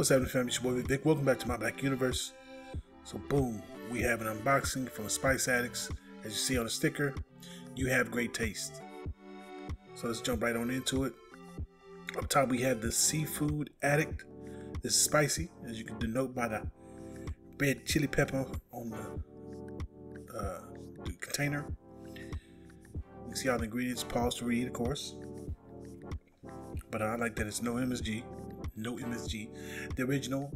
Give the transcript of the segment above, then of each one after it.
What's happening, family? It's your boy Vic. Welcome back to my Black Universe. So, boom, we have an unboxing from Spice Addicts. As you see on the sticker, you have great taste. So let's jump right on into it. Up top, we have the Seafood Addict. This is spicy, as you can denote by the red chili pepper on the, uh, the container. You can see all the ingredients. Pause to read, of course. But I like that it's no MSG, no MSG. The original,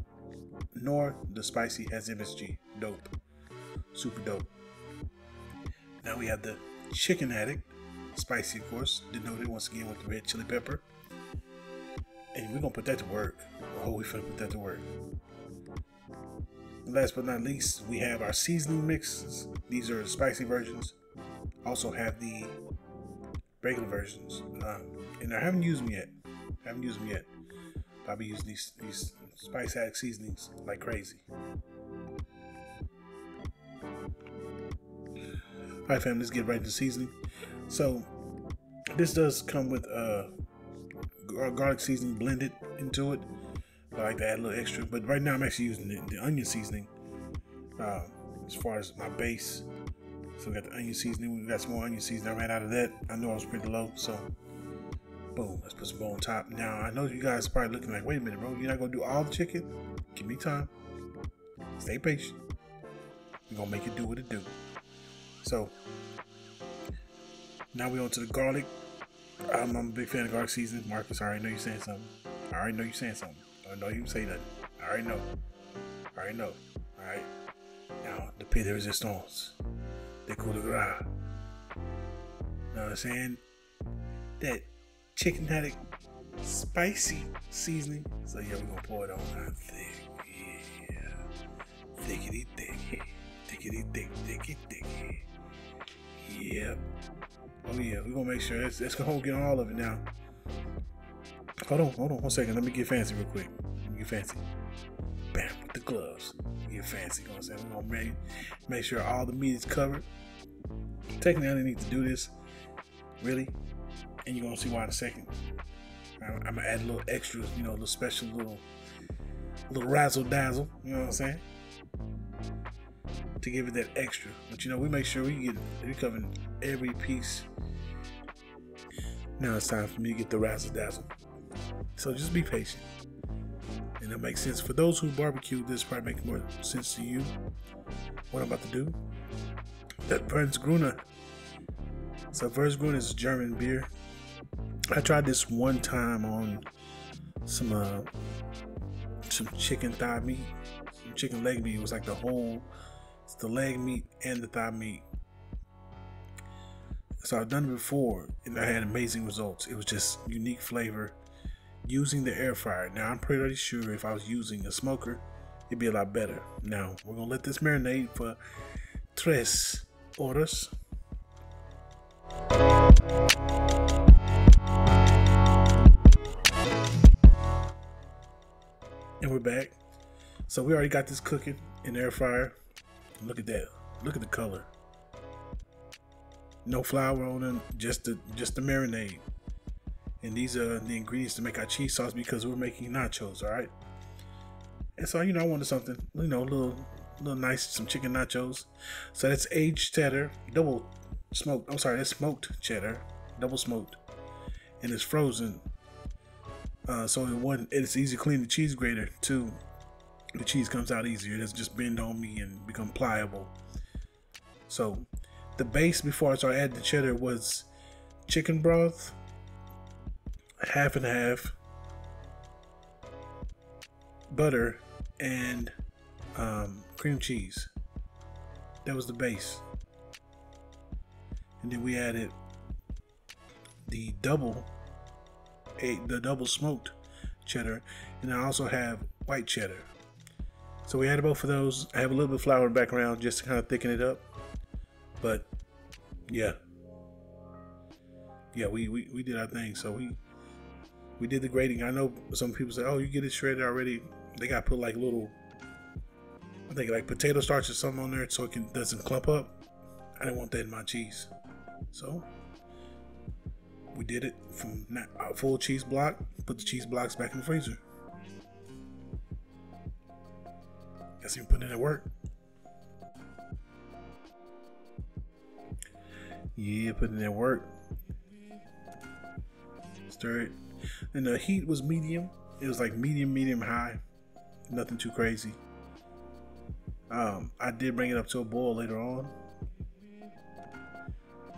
nor the spicy has MSG. Dope. Super dope. Now we have the Chicken Addict. Spicy, of course. Denoted once again with the red chili pepper. And we're gonna put that to work. Oh, we're gonna put that to work. Last but not least, we have our seasoning mixes. These are spicy versions. Also have the regular versions. Um, and I haven't used them yet. I haven't used them yet. I'll be using these these spice addict seasonings like crazy. Alright fam, let's get right into seasoning. So this does come with uh garlic seasoning blended into it. I like to add a little extra, but right now I'm actually using the, the onion seasoning uh, as far as my base. So we got the onion seasoning. We got some more onion seasoning. I ran out of that. I know I was pretty low, so boom. Let's put some more on top. Now I know you guys probably looking like, wait a minute, bro. You're not gonna do all the chicken? Give me time. Stay patient. We're gonna make it do what it do. So now we on to the garlic. I'm, I'm a big fan of garlic seasoning. Marcus, I already know you're saying something. I already know you're saying something. I know you say nothing. I already know. I already know. Alright. Now the pied de resistance. The coup de grace. Know what I'm saying? That chicken Addict spicy seasoning. So yeah, we're gonna pour it on our thick. Yeah. Thickety thick. Thickety thick, thicky thicky. Yep. Oh yeah, we're gonna make sure let's, let's go get all of it now. Hold on, hold on one second. Let me get fancy real quick. Let me get fancy. Bam, with the gloves. Get fancy. You know what I'm saying? We're gonna make, make sure all the meat is covered. Technically, I didn't need to do this. Really. And you're gonna see why in a second. I'm, gonna add a little extra, you know, a little special little little razzle dazzle, you know what I'm saying? To give it that extra. But you know, we make sure we get we covering every piece. Now it's time for me to get the razzle dazzle. So just be patient. And it makes sense. For those who barbecue, this probably makes more sense to you. What I'm about to do. That Grüner. So Grüner is German beer. I tried this one time on some uh some chicken thigh meat, some chicken leg meat. It was like the whole it's the leg meat and the thigh meat. So I've done it before and I had amazing results. It was just unique flavor using the air fryer. Now I'm pretty sure if I was using a smoker, it'd be a lot better. Now we're gonna let this marinate for tres horas. And we're back. So we already got this cooking in air fryer. Look at that. Look at the color. No flour on them, just the just the marinade. And these are the ingredients to make our cheese sauce because we're making nachos, all right? And so, you know, I wanted something, you know, a little, little nice, some chicken nachos. So that's aged cheddar, double smoked. I'm sorry, that's smoked cheddar, double smoked, and it's frozen. Uh, so it wasn't. It's easy to clean the cheese grater too. The cheese comes out easier. It doesn't just bend on me and become pliable. So the base before I started adding the cheddar was chicken broth, half and half butter and um, cream cheese. That was the base. And then we added the double, a the double smoked cheddar, and I also have white cheddar. So we added both of those. I have a little bit of flour in the background just to kind of thicken it up. But yeah, yeah, we we, we did our thing. So we we did the grating. I know some people say, "Oh, you get it shredded already." They got put like little, I think like potato starch or something on there so it can doesn't clump up. I didn't want that in my cheese, so we did it from a full cheese block. Put the cheese blocks back in the freezer. Guess he put in at work. Yeah, putting in at work. Stir it. And the heat was medium. It was like medium, medium high. Nothing too crazy. Um, I did bring it up to a boil later on.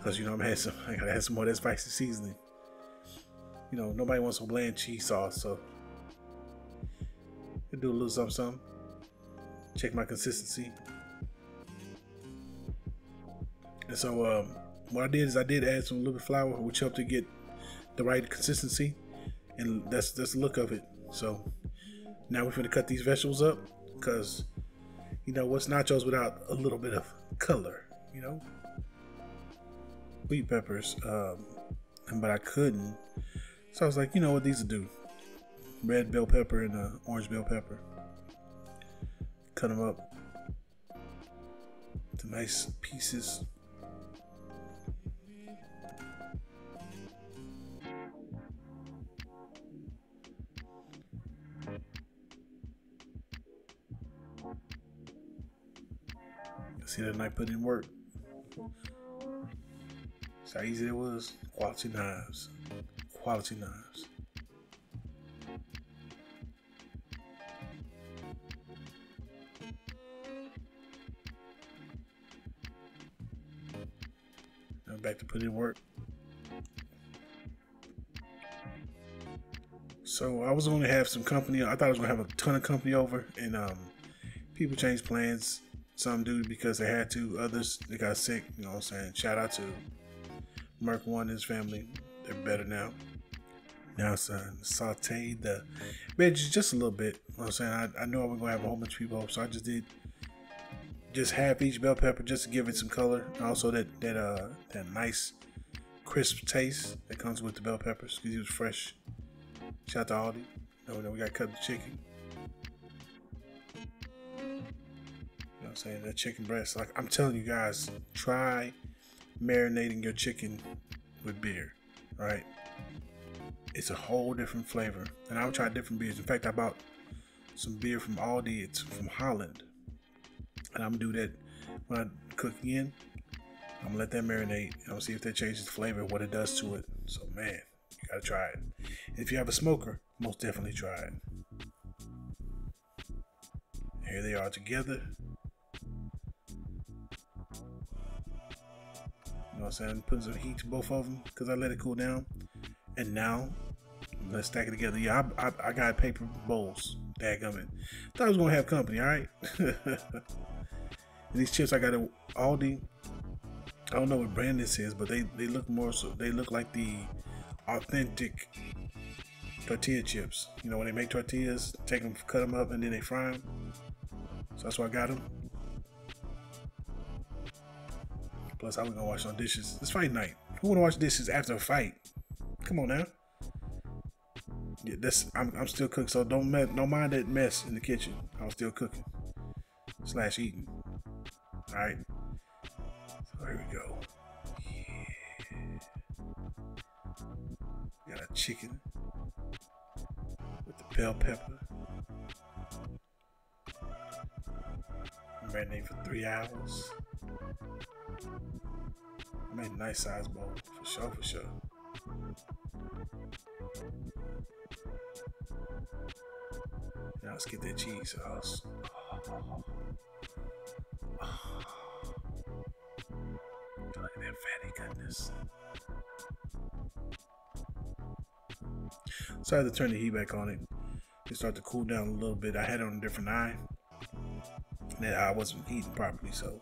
Cause you know I'm had some I gotta have some more of that spicy seasoning. You know, nobody wants some bland cheese sauce, so I do a little something, something. Check my consistency. And so um, what I did is I did add some little bit flour, which helped to get the right consistency, and that's that's the look of it. So now we're gonna cut these vegetables up, cause you know what's nachos without a little bit of color, you know. Sweet peppers, um, but I couldn't, so I was like, you know what these will do: red bell pepper and uh, orange bell pepper. Cut them up to nice pieces. See that knife put in work. How easy it was? Quality knives. Quality knives. Now back to put in work. So I was going to have some company. I thought I was going to have a ton of company over, and um, people changed plans some do because they had to. Others they got sick. You know what I'm saying? Shout out to Mark One and his family. They're better now. Now, son, saute the veggies just a little bit. You know what I'm saying? I, I know I was gonna have a whole bunch of people, so I just did just half each bell pepper just to give it some color. And Also, that that uh that nice crisp taste that comes with the bell peppers because it was fresh. Shout out to Aldi. No, no, we got cut the chicken. You know what I'm saying? That chicken breast. Like I'm telling you guys, try marinating your chicken with beer. Right? It's a whole different flavor. And I've tried different beers. In fact, I bought some beer from Aldi. It's from Holland. And I'm gonna do that when I cook again. I'm gonna let that marinate. I'm gonna see if that changes the flavor, what it does to it. So man, you gotta try it. If you have a smoker, most definitely try it. Here they are together. I'm saying? Putting some heat to both of them because I let it cool down. And now, let's stack it together. Yeah, I, I, I got paper bowls. Dadgummit. Thought I was going to have company, all right? these chips I got at Aldi. I don't know what brand this is, but they, they look more so, they look like the authentic tortilla chips. You know, when they make tortillas, take them, cut them up, and then they fry them. So that's why I got them. Plus, I was gonna wash no dishes. It's fight night. Who wanna wash dishes after a fight? Come on now. Yeah, that's I'm, I'm still cooking, so don't me, don't mind that mess in the kitchen. I'm still cooking slash eating. All right. So here we go. Yeah. Got a chicken with the bell pepper. Marinate for three hours. Made a nice size bowl for sure, for sure. Now let's get that cheese sauce. Oh. Oh. At that fatty goodness. So I had to turn the heat back on it. It started to cool down a little bit. I had on a different eye. And I wasn't eating properly, so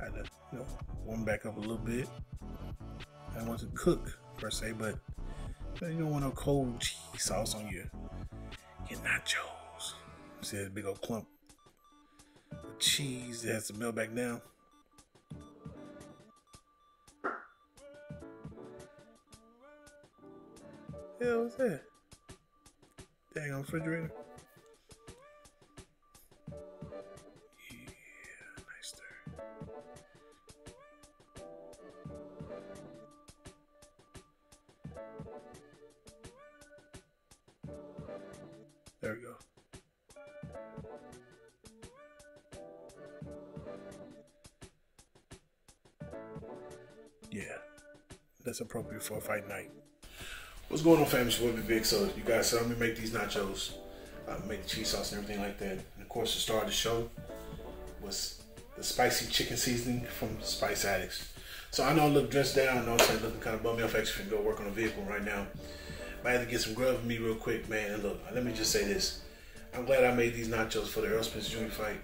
I to, you know, warm back up a little bit. I want to cook per se, but you don't want no cold cheese sauce on your your nachos. See that big old clump of cheese that has to melt back down. Hell, what's that? Dang on refrigerator. Yeah, that's appropriate for a fight night. What's going on, family? It's your Big. So you guys saw me make these nachos, uh, make the cheese sauce and everything like that. And of course, the star of the show was the spicy chicken seasoning from Spice Addicts. So I know I look dressed down. I know I'm looking kind of bummy off. Actually, can go work on a vehicle right now. I had to get some grub for me real quick, man. And look, let me just say this: I'm glad I made these nachos for the Errol Spence Jr. fight.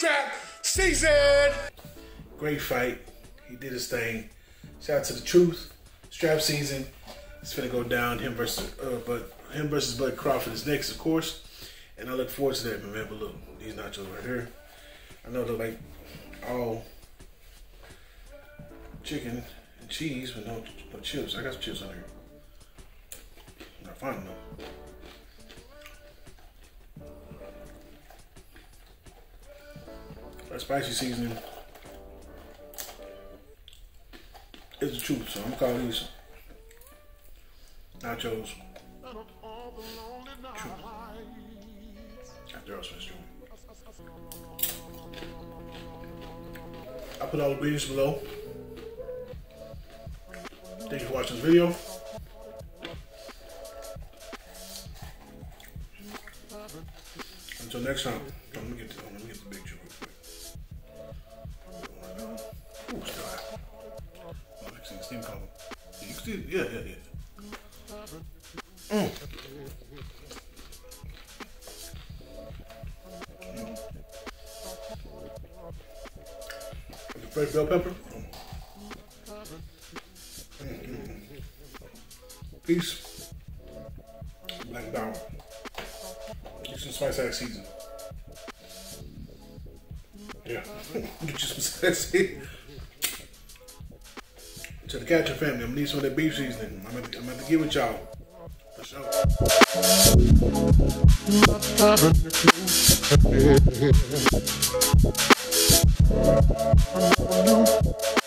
Strap season. Great fight. He did his thing. Shout out to the truth. Strap season. It's gonna go down. Him versus, uh, but him versus Bud Crawford is next, of course. And I look forward to that, man. But look, these nachos right here. I know they're like all chicken and cheese, but no, no chips. I got some chips on here. I find them. That spicy seasoning is the truth, so I'm calling these nachos. Truth. After all, Smith I put all the ingredients below. Thank you for watching this video. Until next time, Yeah, yeah, yeah. Mm. Fresh bell pepper. Peace. Black down. Get some spice axe season. Yeah. Get you some spice. To the catcher family, I'm gonna need some of that beef seasoning. I'm gonna, I'm gonna give it y'all. For sure.